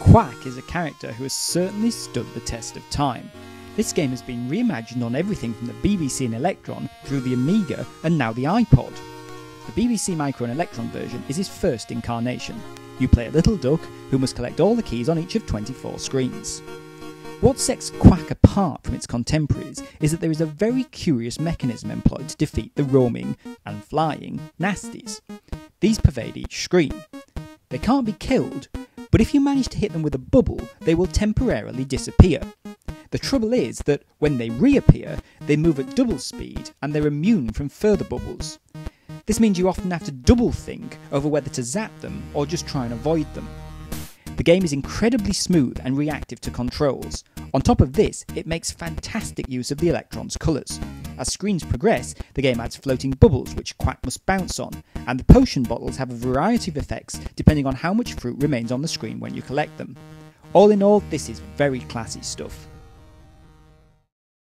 Qwak is a character who has certainly stood the test of time. This game has been reimagined on everything from the BBC and Electron through the Amiga and now the iPod. The BBC Micro and Electron version is his first incarnation. You play a little duck who must collect all the keys on each of 24 screens. What sets Qwak apart from its contemporaries is that there is a very curious mechanism employed to defeat the roaming and flying nasties. These pervade each screen. They can't be killed, but if you manage to hit them with a bubble, they will temporarily disappear. The trouble is that when they reappear, they move at double speed and they're immune from further bubbles. This means you often have to double think over whether to zap them or just try and avoid them. The game is incredibly smooth and reactive to controls. On top of this, it makes fantastic use of the Electron's colours. As screens progress, the game adds floating bubbles which Qwak must bounce on, and the potion bottles have a variety of effects depending on how much fruit remains on the screen when you collect them. All in all, this is very classy stuff.